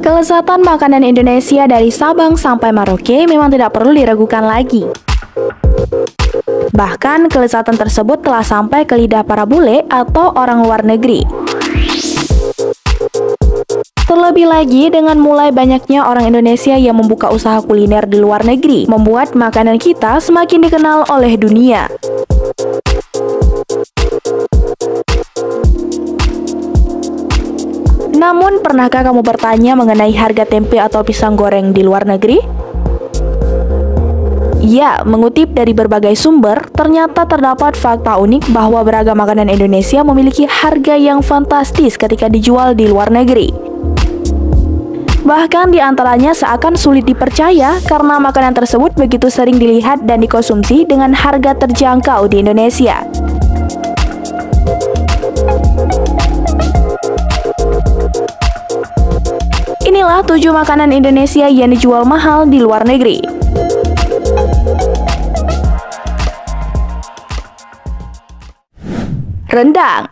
Kelezatan makanan Indonesia dari Sabang sampai Merauke memang tidak perlu diragukan lagi. Bahkan kelezatan tersebut telah sampai ke lidah para bule atau orang luar negeri. Terlebih lagi dengan mulai banyaknya orang Indonesia yang membuka usaha kuliner di luar negeri, membuat makanan kita semakin dikenal oleh dunia. Namun, pernahkah kamu bertanya mengenai harga tempe atau pisang goreng di luar negeri? Ya, mengutip dari berbagai sumber, ternyata terdapat fakta unik bahwa beragam makanan Indonesia memiliki harga yang fantastis ketika dijual di luar negeri. Bahkan di antaranya seakan sulit dipercaya karena makanan tersebut begitu sering dilihat dan dikonsumsi dengan harga terjangkau di Indonesia. Inilah tujuh makanan Indonesia yang dijual mahal di luar negeri. Rendang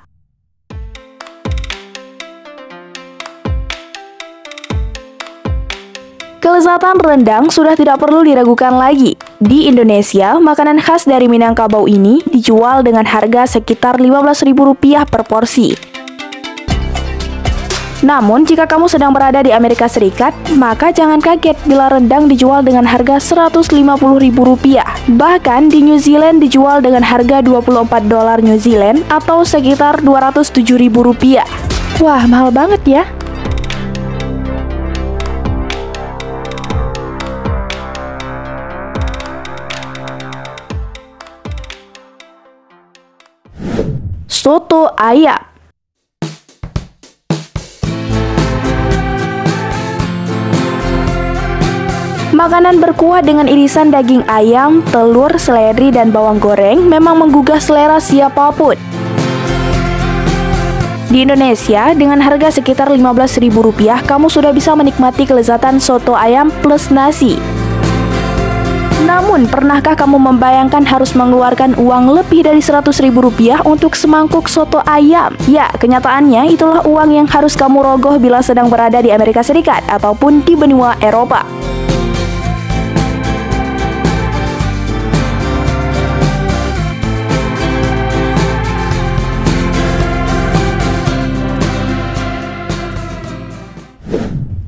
Kelezatan rendang sudah tidak perlu diragukan lagi. Di Indonesia, makanan khas dari Minangkabau ini dijual dengan harga sekitar Rp15.000 per porsi. Namun, jika kamu sedang berada di Amerika Serikat, maka jangan kaget bila rendang dijual dengan harga Rp150.000. Bahkan di New Zealand dijual dengan harga 24 dolar New Zealand atau sekitar Rp207.000. Wah, mahal banget ya. Soto ayam Makanan berkuah dengan irisan daging ayam, telur, seledri, dan bawang goreng memang menggugah selera siapa pun. Di Indonesia, dengan harga sekitar Rp15.000, kamu sudah bisa menikmati kelezatan soto ayam plus nasi. Namun, pernahkah kamu membayangkan harus mengeluarkan uang lebih dari Rp100.000 untuk semangkuk soto ayam? Ya, kenyataannya itulah uang yang harus kamu rogoh bila sedang berada di Amerika Serikat ataupun di benua Eropa.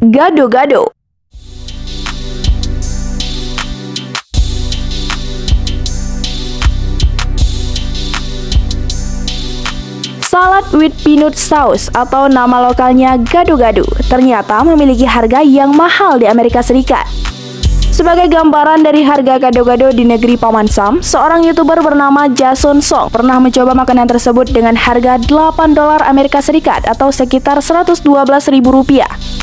Gado-gado Salad with peanut sauce atau nama lokalnya gado-gado ternyata memiliki harga yang mahal di Amerika Serikat. Sebagai gambaran dari harga gado-gado di negeri Paman Sam, seorang YouTuber bernama Jason Song pernah mencoba makanan tersebut dengan harga 8 dolar Amerika Serikat atau sekitar 112 ribu rupiah.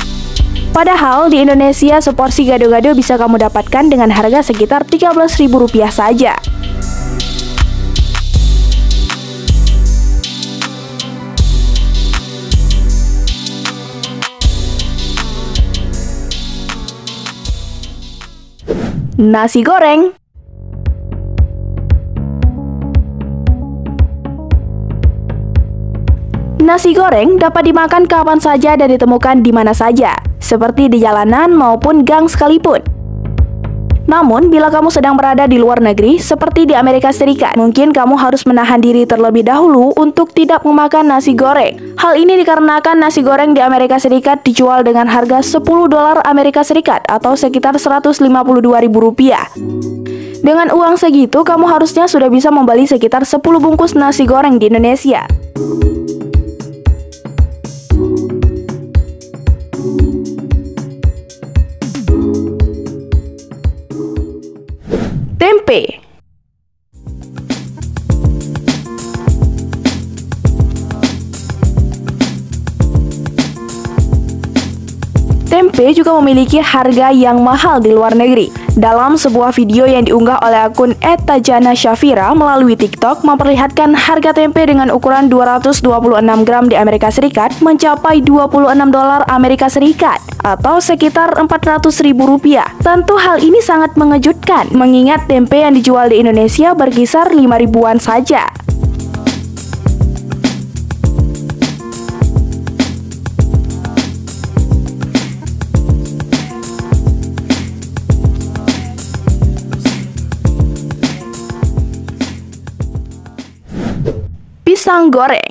Padahal di Indonesia seporsi gado-gado bisa kamu dapatkan dengan harga sekitar Rp13.000 saja. Nasi goreng Nasi goreng dapat dimakan kapan saja dan ditemukan di mana saja, seperti di jalanan maupun gang sekalipun. Namun, bila kamu sedang berada di luar negeri, seperti di Amerika Serikat, mungkin kamu harus menahan diri terlebih dahulu untuk tidak memakan nasi goreng. Hal ini dikarenakan nasi goreng di Amerika Serikat dijual dengan harga 10 dolar Amerika Serikat atau sekitar 152 ribu rupiah. Dengan uang segitu, kamu harusnya sudah bisa membeli sekitar 10 bungkus nasi goreng di Indonesia. Tempe juga memiliki harga yang mahal di luar negeri. Dalam sebuah video yang diunggah oleh akun @tajana Shafira melalui TikTok memperlihatkan harga tempe dengan ukuran 226 gram di Amerika Serikat mencapai 26 dolar Amerika Serikat atau sekitar 400 ribu rupiah. Tentu hal ini sangat mengejutkan mengingat tempe yang dijual di Indonesia berkisar 5 ribuan saja. Pisang goreng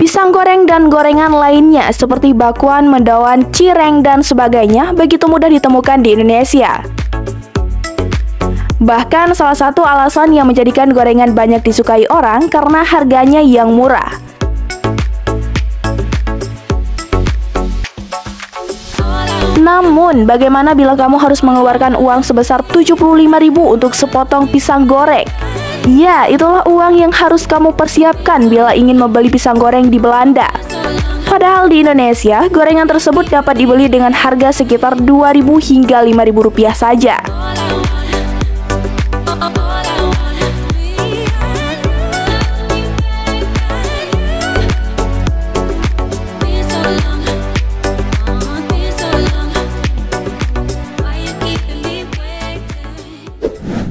Pisang goreng dan gorengan lainnya seperti bakwan, mendawan, cireng, dan sebagainya begitu mudah ditemukan di Indonesia. Bahkan salah satu alasan yang menjadikan gorengan banyak disukai orang karena harganya yang murah. Namun, bagaimana bila kamu harus mengeluarkan uang sebesar 75.000 untuk sepotong pisang goreng? Ya, itulah uang yang harus kamu persiapkan bila ingin membeli pisang goreng di Belanda. Padahal di Indonesia, gorengan tersebut dapat dibeli dengan harga sekitar 2.000 hingga 5.000 rupiah saja.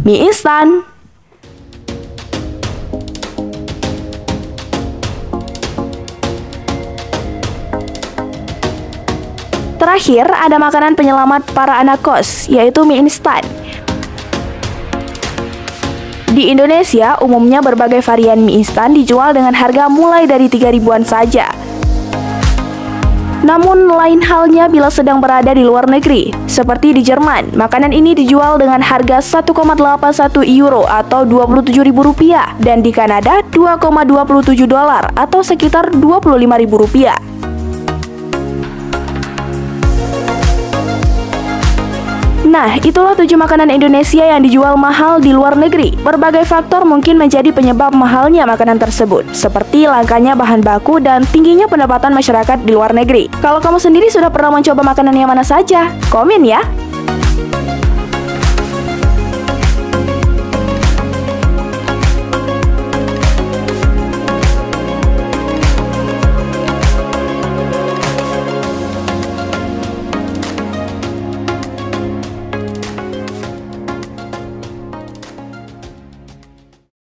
Mie instan. Terakhir, ada makanan penyelamat para anak kos, yaitu mie instan. Di Indonesia, umumnya berbagai varian mie instan dijual dengan harga mulai dari 3 ribuan saja. Namun lain halnya bila sedang berada di luar negeri. Seperti di Jerman, makanan ini dijual dengan harga 1,81 euro atau 27 ribu rupiah dan di Kanada 2,27 dolar atau sekitar 25 ribu rupiah. Nah, itulah tujuh makanan Indonesia yang dijual mahal di luar negeri. Berbagai faktor mungkin menjadi penyebab mahalnya makanan tersebut, seperti langkanya bahan baku dan tingginya pendapatan masyarakat di luar negeri. Kalau kamu sendiri sudah pernah mencoba makanan yang mana saja? Komen ya!